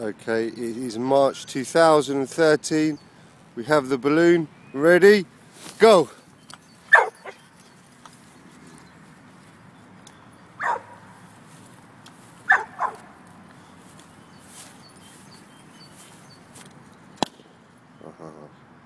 Okay, it is March 2013. We have the balloon ready. Go! Uh-huh.